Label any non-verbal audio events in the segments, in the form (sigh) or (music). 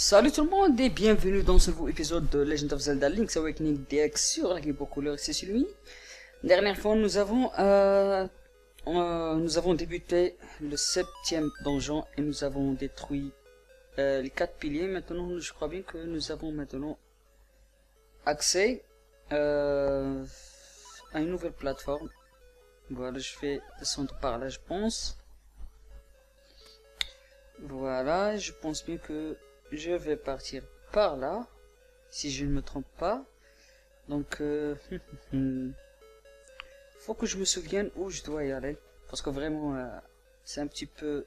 Salut tout le monde et bienvenue dans ce nouveau épisode de Legend of Zelda Link's Awakening DX sur la Game Boy Color, c'est celui. Dernière fois, nous avons euh, euh, nous avons débuté le septième donjon et nous avons détruit euh, les quatre piliers. Maintenant, je crois bien que nous avons maintenant accès euh, à une nouvelle plateforme. Voilà, je vais descendre par là, je pense. Voilà, je pense bien que je vais partir par là, si je ne me trompe pas. Donc, euh, (laughs) faut que je me souvienne où je dois y aller, parce que vraiment, euh, c'est un petit peu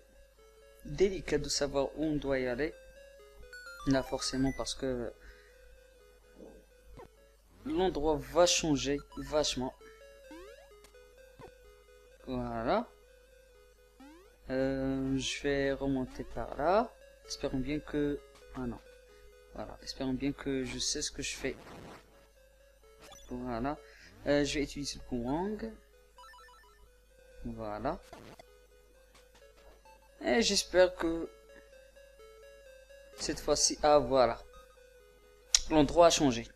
délicat de savoir où on doit y aller. Là, forcément, parce que l'endroit va changer vachement. Voilà. Euh, je vais remonter par là. Espérons bien que... Ah non. Voilà. Espérons bien que je sais ce que je fais. Voilà. Euh, je vais utiliser le Kumwang. Voilà. Et j'espère que... Cette fois-ci... Ah voilà. L'endroit a changé.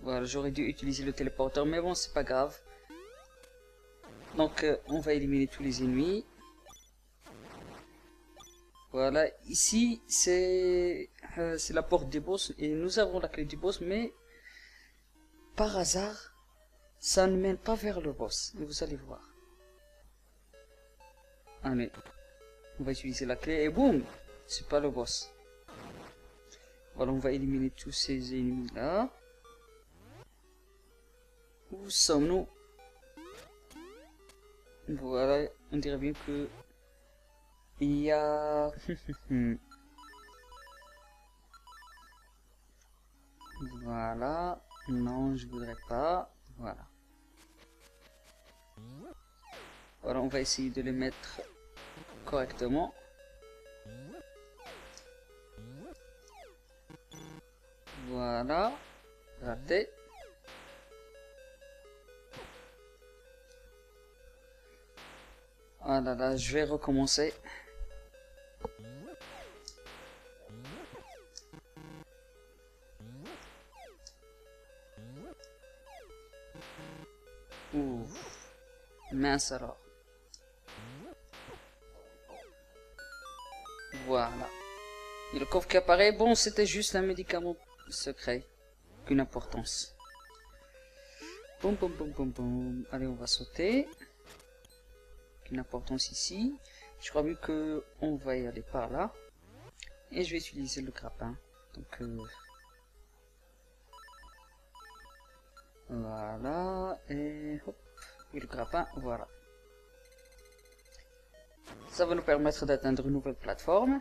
Voilà, j'aurais dû utiliser le téléporteur, mais bon, c'est pas grave. Donc, euh, on va éliminer tous les ennemis. Voilà, ici, c'est euh, c'est la porte des boss, et nous avons la clé du boss, mais par hasard, ça ne mène pas vers le boss, vous allez voir. Allez, on va utiliser la clé, et boum, c'est pas le boss. Voilà, on va éliminer tous ces ennemis-là. Où sommes-nous? Voilà, on dirait bien que il y a... voilà. Non, je voudrais pas. Voilà. Voilà, on va essayer de les mettre correctement. Voilà. Raté. Ah là là, je vais recommencer. Mince alors. Voilà. Et le coffre qui apparaît, bon, c'était juste un médicament secret. Qu'une importance. Boum, boum, boum, boum, boum. Allez, on va sauter. Qu'une importance ici. Je crois mieux que on va y aller par là. Et je vais utiliser le grappin. Donc, euh, Voilà, et hop, le grappin, voilà. Ça va nous permettre d'atteindre une nouvelle plateforme.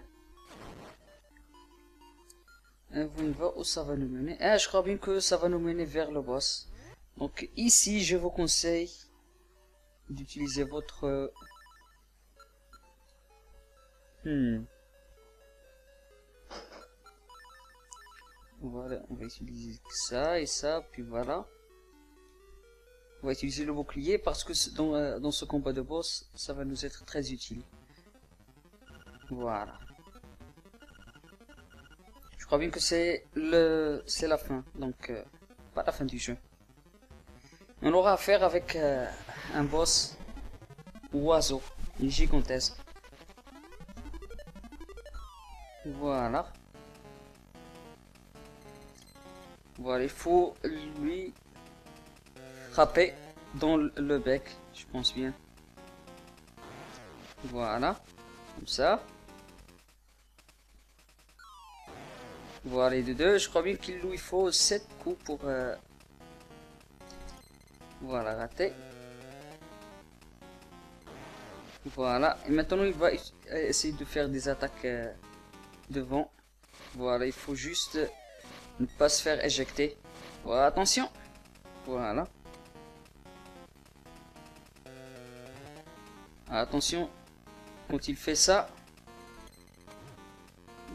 Et vous voir où ça va nous mener. Eh, je crois bien que ça va nous mener vers le boss. Donc ici, je vous conseille d'utiliser votre... Hmm. Voilà, on va utiliser ça et ça, puis voilà. On va utiliser le bouclier parce que dans, euh, dans ce combat de boss, ça va nous être très utile. Voilà. Je crois bien que c'est le c'est la fin, donc euh, pas la fin du jeu. On aura affaire avec euh, un boss oiseau, une gigantesque. Voilà. Voilà, il faut lui frapper dans le bec, je pense bien. Voilà, comme ça. Voilà les deux, je crois bien qu'il lui faut 7 coups pour... Euh, voilà, raté. Voilà, et maintenant il va essayer de faire des attaques euh, devant. Voilà, il faut juste ne pas se faire éjecter. Voilà, attention. Voilà. Attention, quand il fait ça,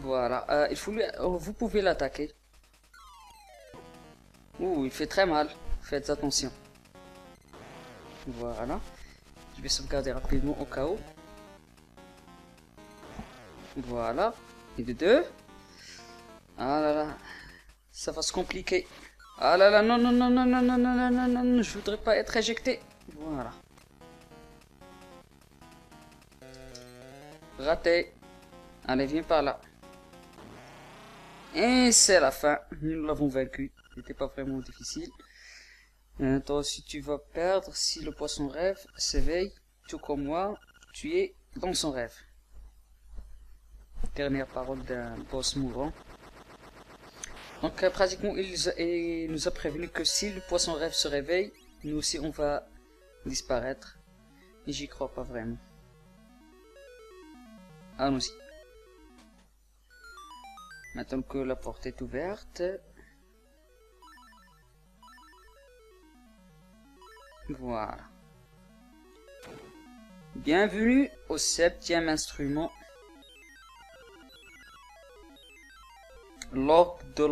voilà, euh, il faut lui... Oh, vous pouvez l'attaquer. Ouh, il fait très mal. Faites attention. Voilà. Je vais sauvegarder rapidement au cas où. Voilà. Et de deux. Ah là là. Ça va se compliquer. Ah là là, non, non, non, non, non, non, non, non, non, non, non, je voudrais pas être éjecté. Voilà. Raté. Allez, viens par là. Et c'est la fin. Nous l'avons vaincu. C'était pas vraiment difficile. Euh, aussi tu vas perdre si le poisson rêve s'éveille, tout comme moi, tu es dans son rêve. Dernière parole d'un boss mourant. Donc euh, pratiquement il, nous a prévenu que si le poisson rêve se réveille, nous aussi on va disparaître. Et j'y crois pas vraiment. Allons-y. Maintenant que la porte est ouverte. Voilà. Bienvenue au septième instrument. L'orgue de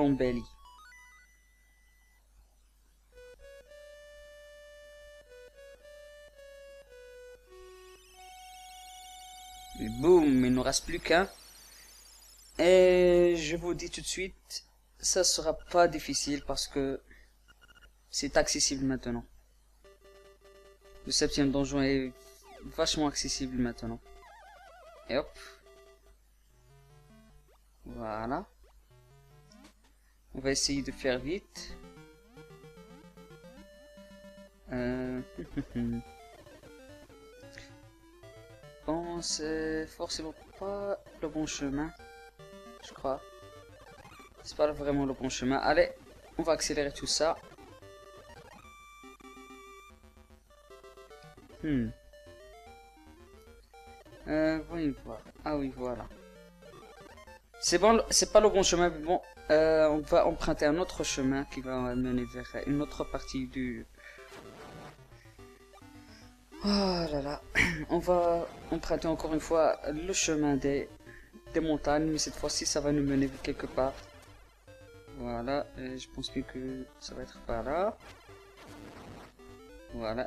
Boum, il nous reste plus qu'un. Et je vous dis tout de suite, ça sera pas difficile parce que c'est accessible maintenant. Le septième donjon est vachement accessible maintenant. Et hop. Voilà. On va essayer de faire vite. Euh... (laughs) c'est forcément pas le bon chemin je crois. C'est pas vraiment le bon chemin. Allez, on va accélérer tout ça. Hmm. Euh, voyons voir. Ah oui, voilà. C'est bon, c'est pas le bon chemin, mais bon, euh, on va emprunter un autre chemin qui va mener vers une autre partie du... Oh là là, on va emprunter encore une fois le chemin des montagnes, mais cette fois-ci ça va nous mener quelque part. Voilà, je pense que ça va être par là. Voilà.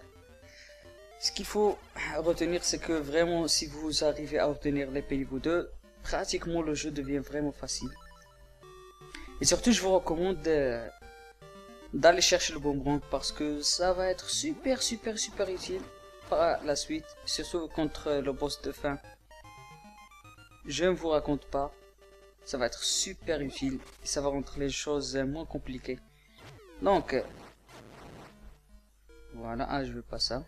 Ce qu'il faut retenir, c'est que vraiment, si vous arrivez à obtenir les niveau 2, pratiquement le jeu devient vraiment facile. Et surtout, je vous recommande d'aller chercher le bonbon parce que ça va être super, super, super utile la suite, surtout contre le boss de fin. Je ne vous raconte pas. Ça va être super utile. Et ça va rendre les choses moins compliquées. Donc. Voilà. Ah, je veux pas ça.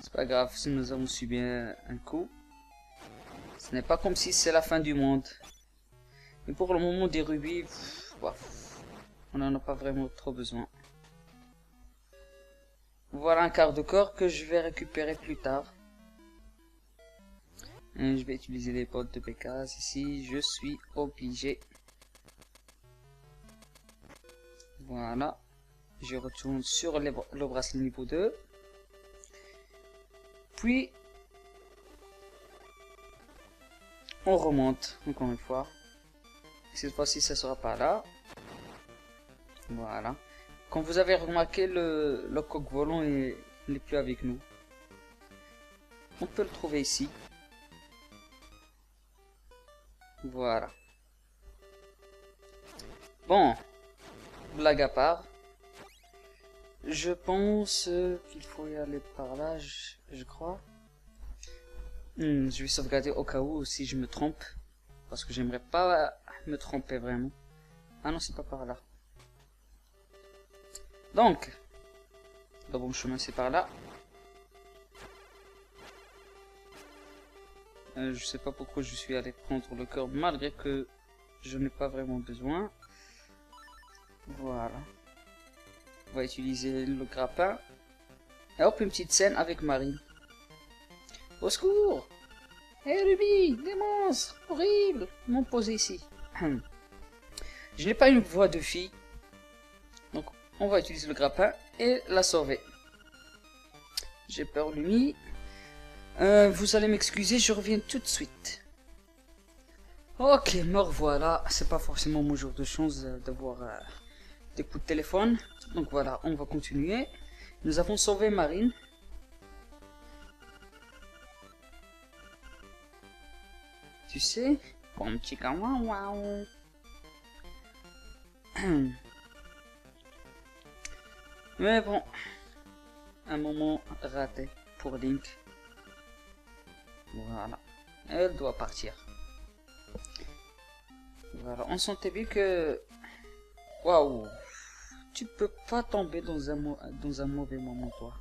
C'est pas grave si nous avons subi un coup. Ce n'est pas comme si c'est la fin du monde. Mais pour le moment des rubis, on n'en a pas vraiment trop besoin. Voilà un quart de corps que je vais récupérer plus tard. je vais utiliser les potes de Pécas ici, je suis obligé. Voilà. Je retourne sur le bracelet niveau 2. Puis, on remonte encore une fois. Cette fois-ci, ça sera pas là. Voilà. Comme vous avez remarqué, le, coq volant n'est plus avec nous. On peut le trouver ici. Voilà. Bon, blague à part. Je pense qu'il faut y aller par là, je, crois. Hmm, je vais sauvegarder au cas où si je me trompe. Parce que j'aimerais pas me tromper vraiment. Ah non, c'est pas par là. Donc, le bon chemin c'est par là. Euh, je sais pas pourquoi je suis allé prendre le cœur malgré que je n'ai pas vraiment besoin. Voilà. On va utiliser le grappin. Et hop, une petite scène avec Marie. Au secours Hé Ruby Des monstres Horribles M'ont posé ici. (clears throat) je n'ai pas une voix de fille, on va utiliser le grappin et la sauver. J'ai peur de lui. Euh, vous allez m'excuser, je reviens tout de suite. Ok, me revoilà. C'est pas forcément mon jour de chance euh, d'avoir euh, des coups de téléphone. Donc voilà, on va continuer. Nous avons sauvé Marine. Tu sais, bon petit gamin, waouh. (clears throat) Mais bon, un moment raté pour Link. Voilà, elle doit partir. Voilà, on sentait bien que... Waouh Tu peux pas tomber dans un, mauvais moment, toi.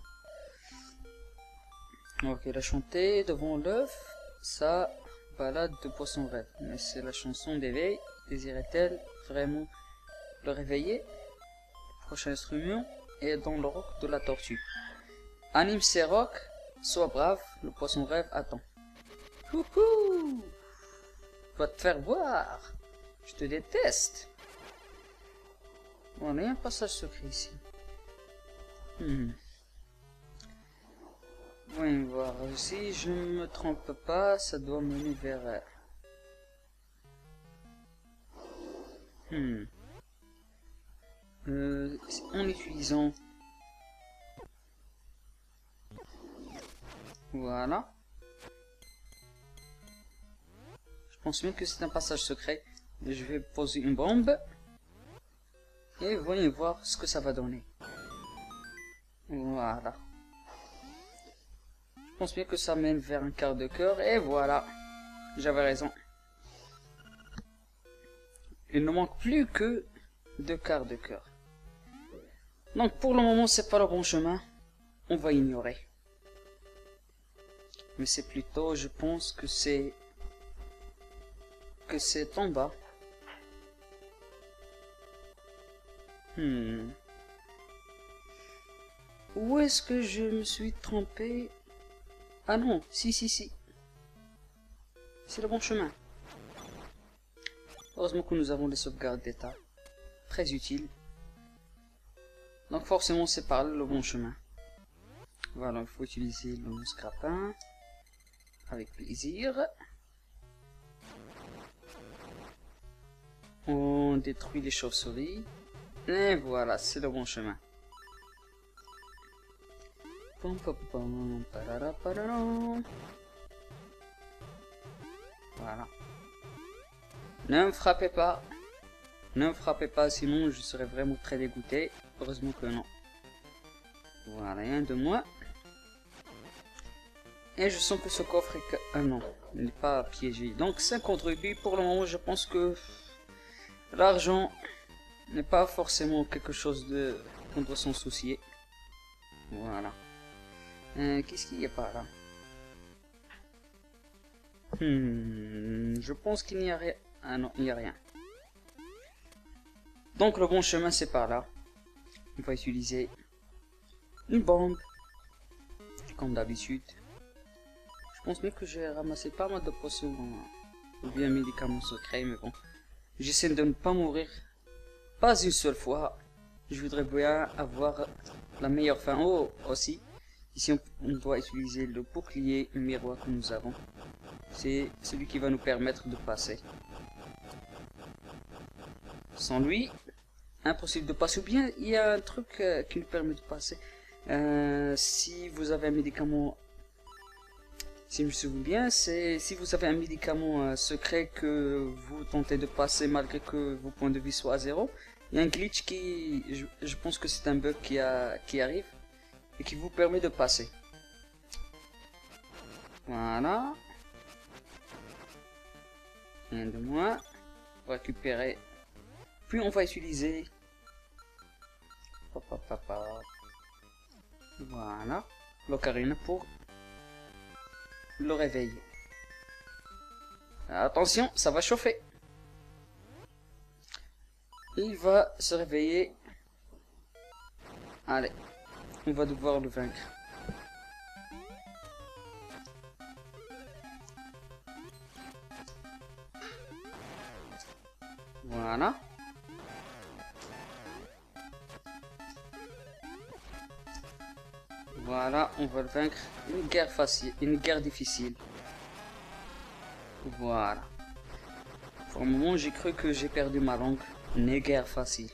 Ok, la chanter devant l'œuf, ça, balade de poisson rêve. Mais c'est la chanson d'éveil. Désirait-elle vraiment le réveiller? Prochain instrument est dans le roc de la tortue. Anime ses rocs, sois brave, le poisson rêve attend. Coucou Va te faire voir Je te déteste y a un passage secret ici. Hmm. Voyons voir. Si je ne me trompe pas, ça doit mener vers... Hmm. Euh, en utilisant... Voilà. Je pense même que c'est un passage secret. Je vais poser une bombe. Et voyons voir ce que ça va donner. Voilà. Je pense bien que ça mène vers un quart de cœur. Et voilà. J'avais raison. Il ne manque plus que deux quarts de cœur. Donc pour le moment, c'est pas le bon chemin. On va ignorer. Mais c'est plutôt, je pense que c'est... Que c'est en bas. Hmm. Où est-ce que je me suis trompé? Ah non, si, si, si. C'est le bon chemin. Heureusement que nous avons des sauvegardes d'état. Très utiles. Donc forcément c'est par le bon chemin. Voilà, il faut utiliser le scrapin. Avec plaisir. On détruit les chauves-souris. Et voilà, c'est le bon chemin. Voilà. Ne me frappez pas. Ne me frappez pas, sinon je serais vraiment très dégoûté. Heureusement que non. Voilà, rien de moi. Et je sens que ce coffre est. Ah non, il n'est pas piégé. Donc 50 rubis, pour le moment je pense que l'argent n'est pas forcément quelque chose de qu'on doit s'en soucier. Voilà. Euh, qu'est-ce qu'il y a par là? Hmm, Je pense qu'il n'y a rien. Ah non, il n'y a rien. Donc le bon chemin c'est par là. On va utiliser une bombe. Comme d'habitude. Je pense même que j'ai ramassé pas mal de potions ou bien médicaments secrets, mais bon. J'essaie de ne pas mourir. Pas une seule fois. Je voudrais bien avoir la meilleure fin. Oh, aussi. Ici, on, doit utiliser le bouclier miroir que nous avons. C'est celui qui va nous permettre de passer. Sans lui, impossible de passer. Ou bien, il y a un truc euh, qui nous permet de passer. Euh, si vous avez un médicament... Si je me souviens bien, c'est si vous avez un médicament euh, secret que vous tentez de passer malgré que vos points de vie soient à zéro, il y a un glitch qui... Je, pense que c'est un bug qui, a, qui arrive et qui vous permet de passer. Voilà. Rien de moins. Récupérer. Puis on va utiliser. Voilà. L'ocarina pour le réveil. Attention, ça va chauffer. Il va se réveiller. Allez. On va devoir le vaincre. Vaincre. Une guerre facile, une guerre difficile. Voilà. Pour le moment, j'ai cru que j'ai perdu ma langue. Une guerre facile.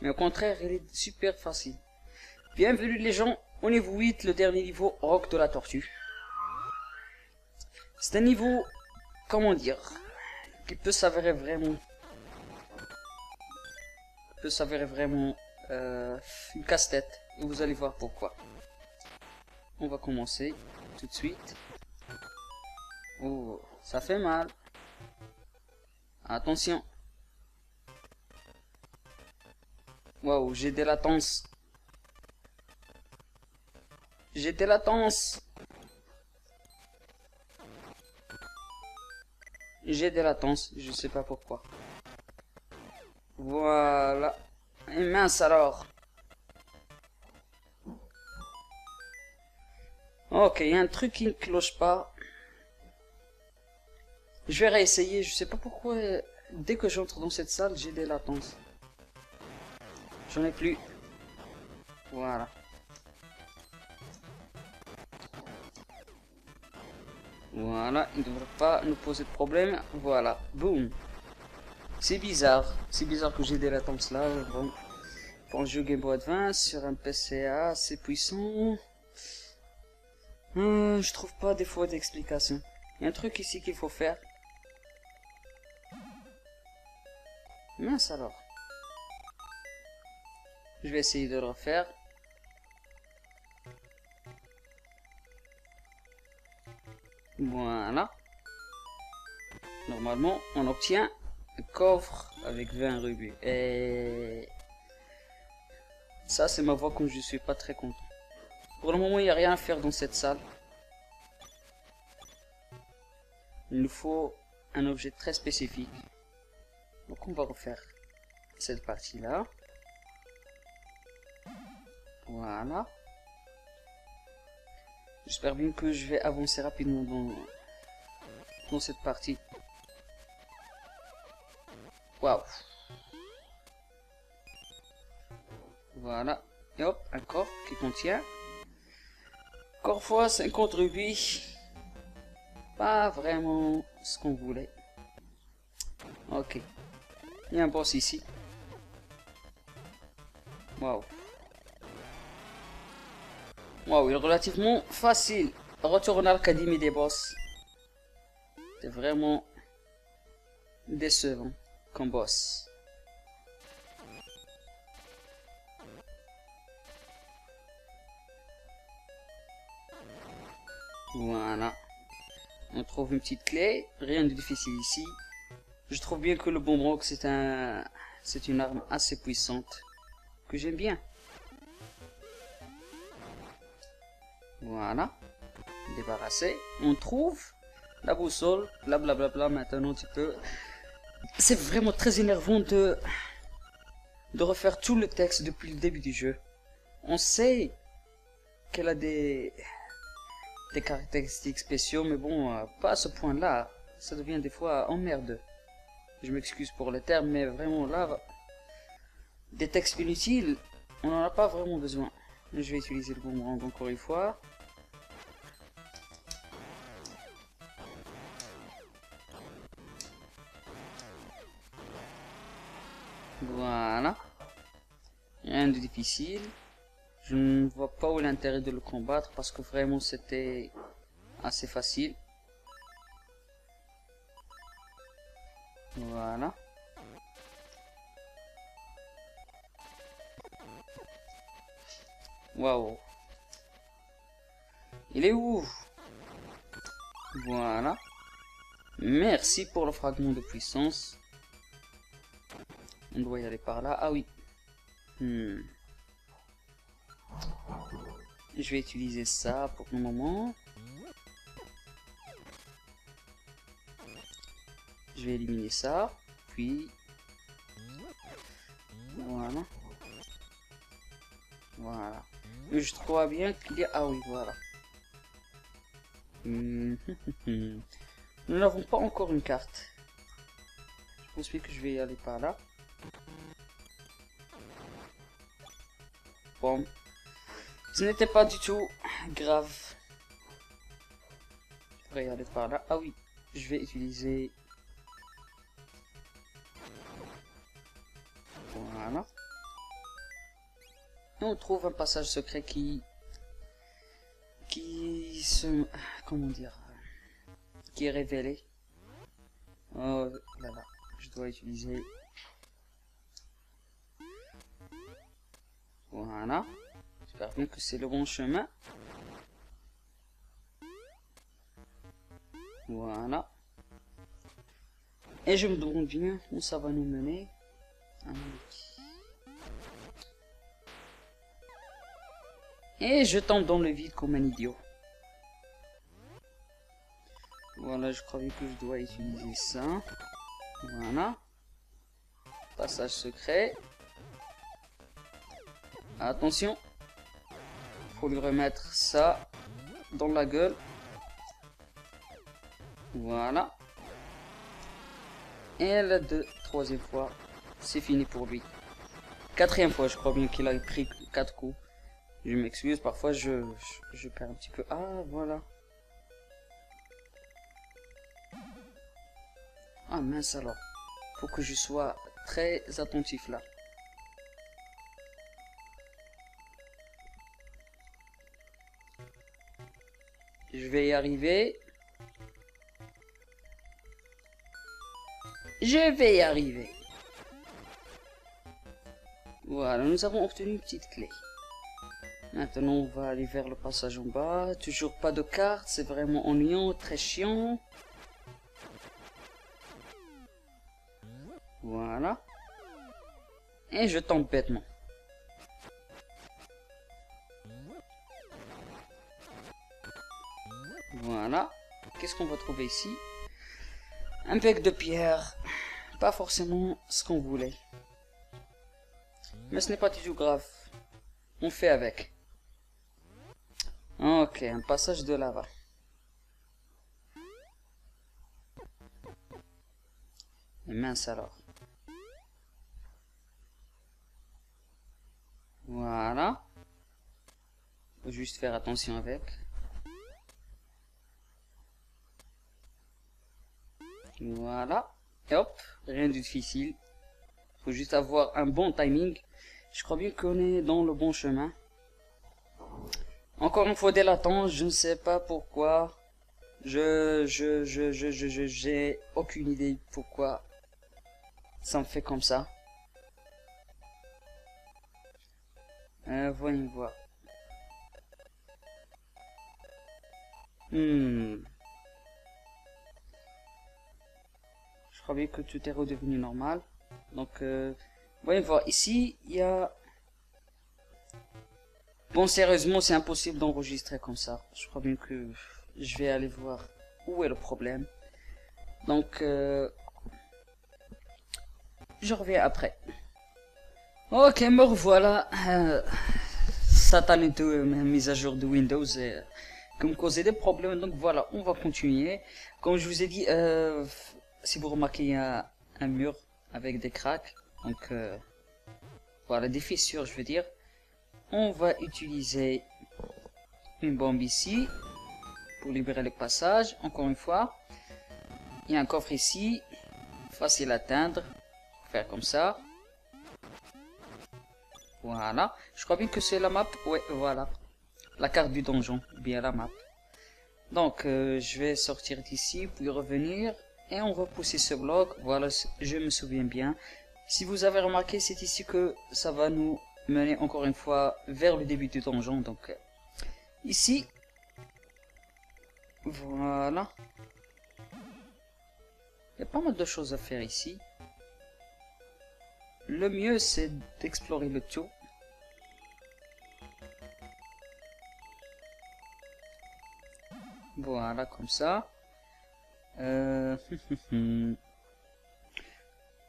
Mais au contraire, elle est super facile. Bienvenue les gens au niveau 8, le dernier niveau Rock de la Tortue. C'est un niveau comment dire, qui peut s'avérer vraiment, peut s'avérer vraiment euh, une casse-tête. Et vous allez voir pourquoi. On va commencer tout de suite. Oh, ça fait mal. Attention. Waouh, j'ai des latences. J'ai des latences. J'ai des latences, je sais pas pourquoi. Voilà. Et mince alors. Ok, il y a un truc qui ne cloche pas. Je vais réessayer, je sais pas pourquoi. Dès que j'entre dans cette salle, j'ai des latences. J'en ai plus. Voilà. Voilà, il ne devrait pas nous poser de problème. Voilà, boum. C'est bizarre. C'est bizarre que j'ai des latences là. Bon. Pour un jeu Game Boy Advance sur un PCA assez puissant. Hum, je trouve pas des fois d'explication. Il y a un truc ici qu'il faut faire. Mince alors. Je vais essayer de le refaire. Voilà. Normalement, on obtient un coffre avec 20 rubis. Et ça, c'est ma voix quand je suis pas très content. Pour le moment, il n'y a rien à faire dans cette salle. Il nous faut un objet très spécifique. Donc on va refaire cette partie-là. Voilà. J'espère bien que je vais avancer rapidement dans, cette partie. Waouh. Voilà. Et hop, un corps qui contient. Corps fois 50 rubis. Pas vraiment ce qu'on voulait. Ok. Il y a un boss ici. Waouh. Waouh, il est relativement facile. Retourner à l'académie des boss. C'est vraiment décevant comme boss. Voilà. On trouve une petite clé. Rien de difficile ici. Je trouve bien que le bonbon c'est un, c'est une arme assez puissante que j'aime bien. Voilà. Débarrassé. On trouve la boussole. Blablabla. Bla, bla, bla, maintenant tu peux. C'est vraiment très énervant de de refaire tout le texte depuis le début du jeu. On sait qu'elle a des des caractéristiques spéciaux, mais bon, euh, pas à ce point-là. Ça devient des fois emmerdeux. Je m'excuse pour le terme, mais vraiment là, des textes inutiles, on n'en a pas vraiment besoin. Je vais utiliser le boomerang encore une fois. Voilà. Rien de difficile. Je ne vois pas où l'intérêt de le combattre parce que vraiment c'était assez facile. Voilà. Waouh. Il est où? Voilà. Merci pour le fragment de puissance. On doit y aller par là. Ah oui. Hmm. Je vais utiliser ça pour le moment. Je vais éliminer ça. Puis... Voilà. Voilà. Je crois bien qu'il y a... Ah oui, voilà. Hmm. (laughs) Nous n'avons pas encore une carte. Je pense que je vais y aller par là. Bon. Ce n'était pas du tout grave. Aller par là. Ah oui, je vais utiliser... Voilà. Et on trouve un passage secret qui... Qui se... Comment dire Qui est révélé Oh là là, je dois utiliser... Voilà. J'espère que c'est le bon chemin. Voilà. Et je me demande bien où ça va nous mener. Et je tombe dans le vide comme un idiot. Voilà, je croyais que je dois utiliser ça. Voilà. Passage secret. Attention. Faut lui remettre ça dans la gueule. Voilà. Et la deux, troisième fois, c'est fini pour lui. Quatrième fois, je crois bien qu'il a pris quatre coups. Je m'excuse, parfois je, je, perds un petit peu. Ah, voilà. Ah mince alors. Faut que je sois très attentif là. Je vais y arriver. Je vais y arriver. Voilà, nous avons obtenu une petite clé. Maintenant, on va aller vers le passage en bas. Toujours pas de carte, c'est vraiment ennuyant, très chiant. Voilà. Et je tombe bêtement. Voilà. Qu'est-ce qu'on va trouver ici? Un bec de pierre. Pas forcément ce qu'on voulait. Mais ce n'est pas toujours grave. On fait avec. Ok, un passage de lava. Mince alors. Voilà. Faut juste faire attention avec. Voilà. Et hop, rien de difficile. Faut juste avoir un bon timing. Je crois bien qu'on est dans le bon chemin. Encore une fois des latents, je ne sais pas pourquoi. Je, je, je, je, je, j'ai aucune idée pourquoi ça me fait comme ça. Euh, voyons voir. Hmm. Bien que tout est redevenu normal. Donc, euh, voyons voir. Ici, il y a... Bon, sérieusement, c'est impossible d'enregistrer comme ça. Je crois bien que je vais aller voir où est le problème. Donc, euh, je reviens après. Ok, me revoilà. Euh, Satan est une mise à jour de Windows et, qui me causait des problèmes. Donc voilà, on va continuer. Comme je vous ai dit, euh, si vous remarquez, il y a un mur avec des cracks. Donc euh, voilà, des fissures, je veux dire. On va utiliser une bombe ici pour libérer le passage. Encore une fois, il y a un coffre ici, facile à atteindre. Faire comme ça. Voilà. Je crois bien que c'est la map. Ouais, voilà. La carte du donjon. Bien la map. Donc, euh, je vais sortir d'ici, puis revenir. Et on va ce bloc. Voilà, je me souviens bien. Si vous avez remarqué, c'est ici que ça va nous mener encore une fois vers le début du donjon. Donc, ici. Voilà. Il y a pas mal de choses à faire ici. Le mieux, c'est d'explorer le tout. Voilà, comme ça. Euh... (laughs)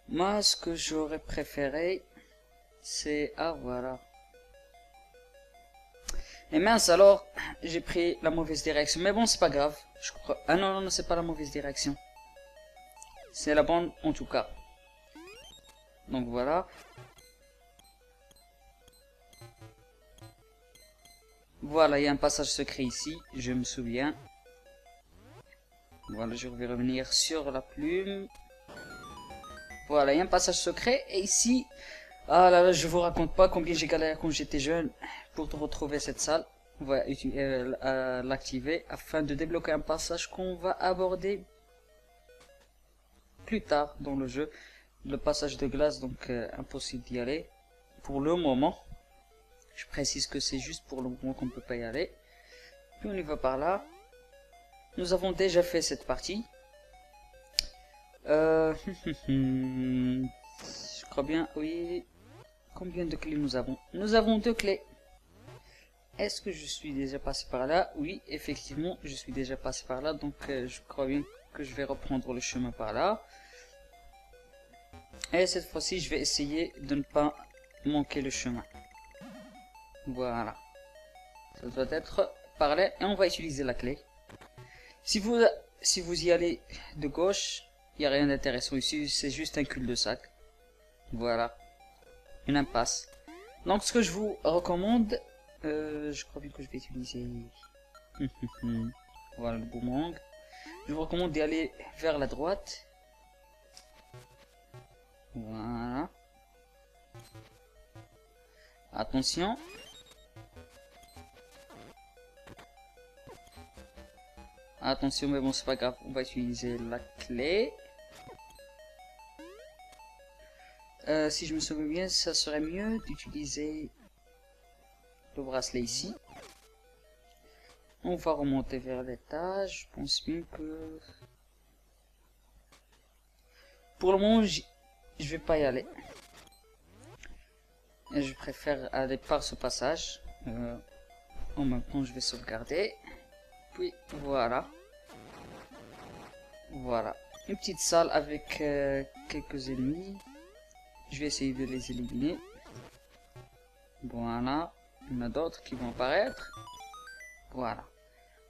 Moi, ce que j'aurais préféré, c'est... Ah, voilà. Et mince, alors, j'ai pris la mauvaise direction. Mais bon, c'est pas grave. Ah non, non, non, c'est pas la mauvaise direction. C'est la bonne, en tout cas. Donc voilà. Voilà, il y a un passage secret ici, je me souviens. Voilà, je vais revenir sur la plume. Voilà, il y a un passage secret. Et ici, ah là là, je vous raconte pas combien j'ai galéré quand j'étais jeune pour retrouver cette salle. On va euh, l'activer afin de débloquer un passage qu'on va aborder plus tard dans le jeu. Le passage de glace, donc euh, impossible d'y aller. Pour le moment. Je précise que c'est juste pour le moment qu'on ne peut pas y aller. Puis on y va par là. Nous avons déjà fait cette partie. Euh, (laughs) je crois bien, oui. Combien de clés nous avons? Nous avons deux clés. Est-ce que je suis déjà passé par là? Oui, effectivement, je suis déjà passé par là. Donc, euh, je crois bien que je vais reprendre le chemin par là. Et cette fois-ci, je vais essayer de ne pas manquer le chemin. Voilà. Ça doit être par là. Et on va utiliser la clé. Si vous, si vous y allez de gauche, il n'y a rien d'intéressant ici. C'est juste un cul-de-sac. Voilà. Une impasse. Donc, ce que je vous recommande, euh, je crois bien que je vais utiliser... (laughs) voilà le boomerang. Je vous recommande d'y aller vers la droite. Voilà. Attention. Attention, mais bon, c'est pas grave. On va utiliser la clé. Euh, si je me souviens bien, ça serait mieux d'utiliser le bracelet ici. On va remonter vers l'étage. Je pense bien que... Pour le moment, je vais pas y aller. Je préfère aller par ce passage. Euh, en même temps, je vais sauvegarder. Puis, voilà. Voilà. Une petite salle avec euh, quelques ennemis. Je vais essayer de les éliminer. Voilà. Il y en a d'autres qui vont apparaître. Voilà.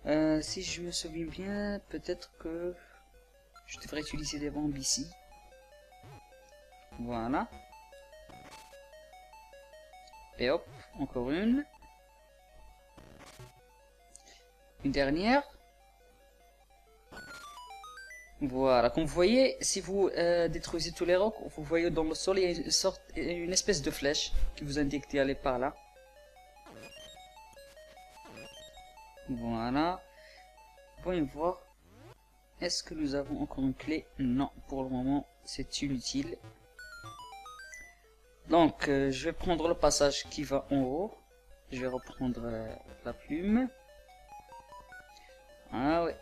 Euh, si je me souviens bien, peut-être que je devrais utiliser des bombes ici. Voilà. Et hop, encore une. Dernière. Voilà, comme vous voyez, si vous euh, détruisez tous les rocs, vous voyez dans le sol, il y a une, sorte, une espèce de flèche qui vous indique d'y aller par là. Voilà. Voyons voir. Est-ce que nous avons encore une clé? Non, pour le moment, c'est inutile. Donc, euh, je vais prendre le passage qui va en haut. Je vais reprendre euh, la plume. Ah ouais.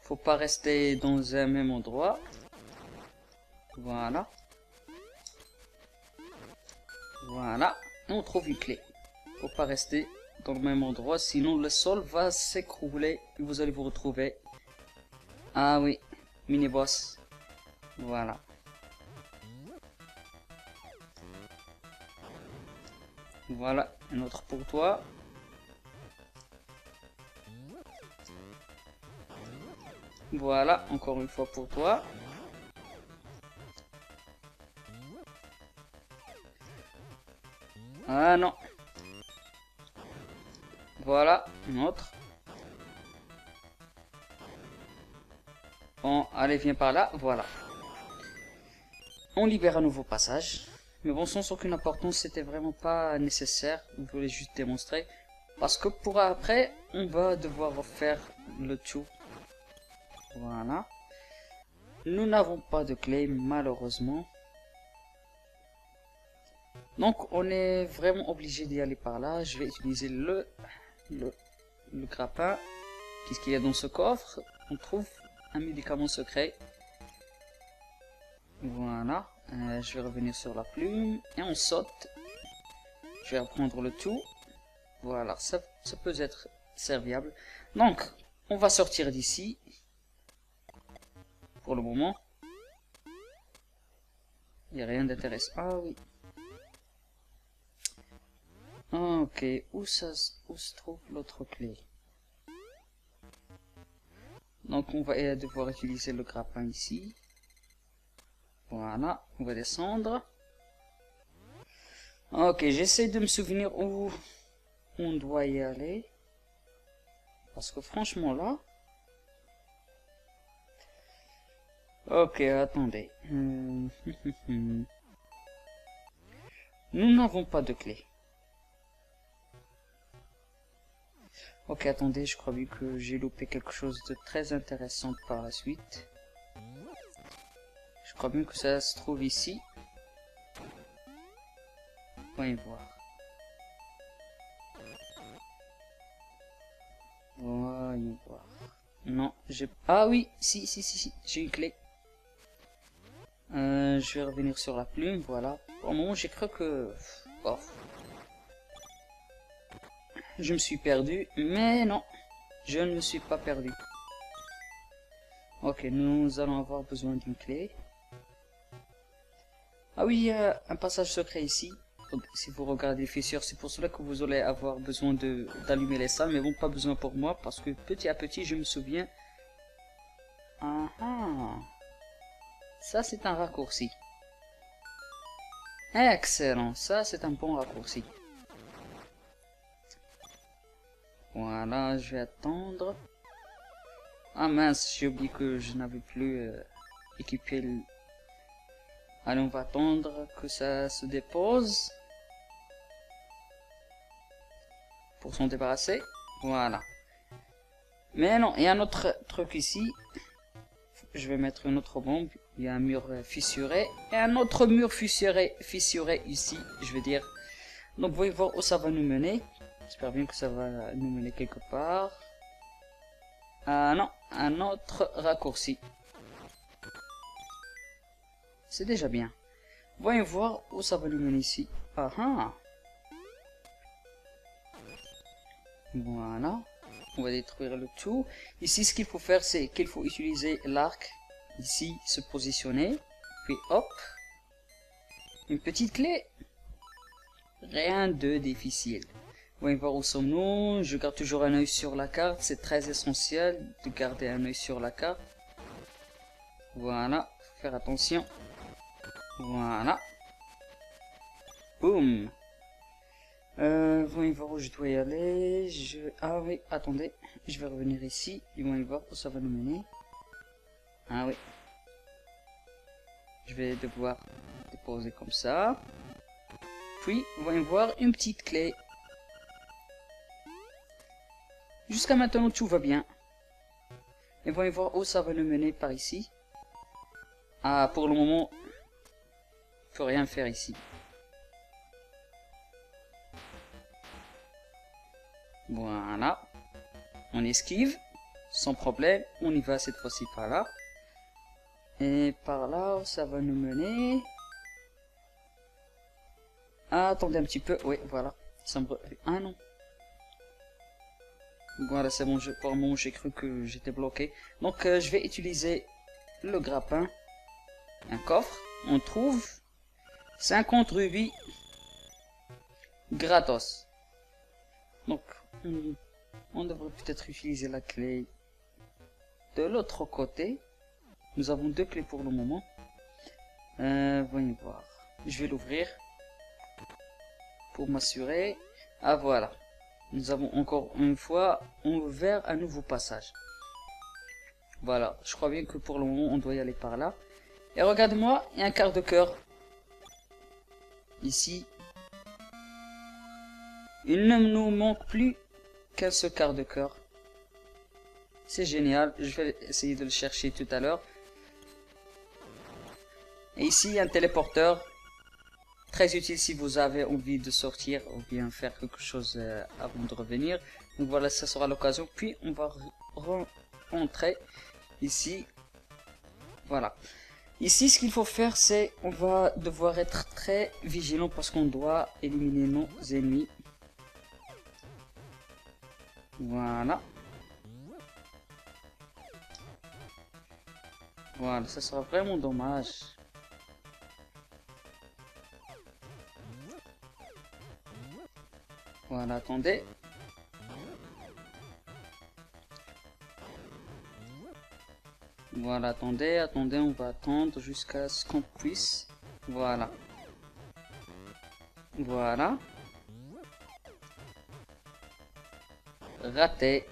Faut pas rester dans un même endroit. Voilà. Voilà. On trouve une clé. Faut pas rester dans le même endroit, sinon le sol va s'écrouler et vous allez vous retrouver. Ah oui, mini-boss. Voilà. Voilà, un autre pour toi. Voilà, encore une fois pour toi. Ah non. Voilà, une autre. Bon, allez, viens par là, voilà. On libère un nouveau passage. Mais bon, sans aucune importance, c'était vraiment pas nécessaire. Je voulais juste démontrer. Parce que pour après, on va devoir refaire le tout. Voilà. Nous n'avons pas de clé, malheureusement. Donc, on est vraiment obligé d'y aller par là. Je vais utiliser le, le, le grappin. Qu'est-ce qu'il y a dans ce coffre? On trouve un médicament secret. Voilà. Je vais revenir sur la plume. Et on saute. Je vais reprendre le tout. Voilà, ça, ça peut être serviable. Donc, on va sortir d'ici. Pour le moment. Il n'y a rien d'intéressant. Ah oui. Ok, où, ça, où se trouve l'autre clé? Donc on va devoir utiliser le grappin ici. Voilà, on va descendre. Ok, j'essaie de me souvenir où on doit y aller. Parce que franchement là... Ok, attendez. (laughs) Nous n'avons pas de clé. Ok, attendez, je crois que j'ai loupé quelque chose de très intéressant par la suite. Je crois bien que ça se trouve ici. Voyons voir. Voyons voir. Non, j'ai... Ah oui, si, si, si, si, j'ai une clé. Euh, je vais revenir sur la plume, voilà. Pour le moment, j'ai cru que... Oh. Je me suis perdu, mais non. Je ne me suis pas perdu. Ok, nous allons avoir besoin d'une clé. Ah oui, un passage secret ici. Si vous regardez les fissures, c'est pour cela que vous allez avoir besoin d'allumer les salles, mais bon, pas besoin pour moi, parce que petit à petit, je me souviens... Ah ah Ça, c'est un raccourci. Excellent, ça, c'est un bon raccourci. Voilà, je vais attendre. Ah mince, j'ai oublié que je n'avais plus euh, équipé le... Allez, on va attendre que ça se dépose. Pour s'en débarrasser. Voilà. Mais non, il y a un autre truc ici. Je vais mettre une autre bombe. Il y a un mur fissuré. Et un autre mur fissuré, fissuré ici, je veux dire. Donc, vous voyez voir où ça va nous mener. J'espère bien que ça va nous mener quelque part. Ah non, un autre raccourci. C'est déjà bien. Voyons voir où ça va nous mener ici. Ah ah Voilà. On va détruire le tout. Ici, ce qu'il faut faire, c'est qu'il faut utiliser l'arc. Ici, se positionner. Puis hop. Une petite clé. Rien de difficile. Voyons voir où sommes-nous. Je garde toujours un œil sur la carte. C'est très essentiel de garder un œil sur la carte. Voilà. Faire attention. Voilà. Boum. Euh, voyons voir où je dois y aller. Je... Ah oui, attendez. Je vais revenir ici. Ils vont voir où ça va nous mener. Ah oui. Je vais devoir déposer comme ça. Puis, voyons voir une petite clé. Jusqu'à maintenant, tout va bien. Et voyons voir où ça va nous mener par ici. Ah, pour le moment, rien faire ici. Voilà. On esquive. Sans problème. On y va cette fois-ci par là. Et par là, ça va nous mener. Ah, attendez un petit peu. Oui, voilà. Ça me... Ah non. Voilà, c'est bon. Je... Moment, j'ai cru que j'étais bloqué. Donc, euh, je vais utiliser le grappin. Un coffre. On trouve 50 rubis gratos. Donc, on devrait peut-être utiliser la clé de l'autre côté. Nous avons deux clés pour le moment. Euh, voyons voir. Je vais l'ouvrir pour m'assurer. Ah voilà. Nous avons encore une fois ouvert un nouveau passage. Voilà. Je crois bien que pour le moment on doit y aller par là. Et regardez-moi, il y a un quart de cœur ici. Il ne nous manque plus qu'un seul quart de cœur. C'est génial, je vais essayer de le chercher tout à l'heure. Et ici, un téléporteur. Très utile si vous avez envie de sortir ou bien faire quelque chose euh, avant de revenir. Donc voilà, ça sera l'occasion. Puis on va rentrer ici. Voilà. Ici, ce qu'il faut faire, c'est on va devoir être très vigilant parce qu'on doit éliminer nos ennemis. Voilà. Voilà, ça sera vraiment dommage. Voilà, attendez. Voilà, attendez, attendez, on va attendre jusqu'à ce qu'on puisse. Voilà. Voilà. Raté.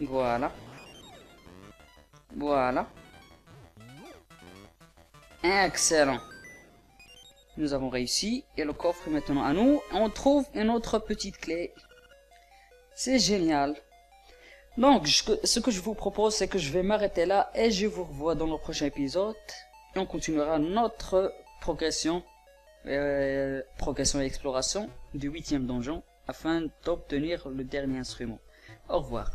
Voilà. Voilà. Excellent. Nous avons réussi. Et le coffre est maintenant à nous. On trouve une autre petite clé. C'est génial. Donc, ce que je vous propose, c'est que je vais m'arrêter là et je vous revois dans le prochain épisode. Et on continuera notre progression, euh, progression et exploration du huitième donjon afin d'obtenir le dernier instrument. Au revoir.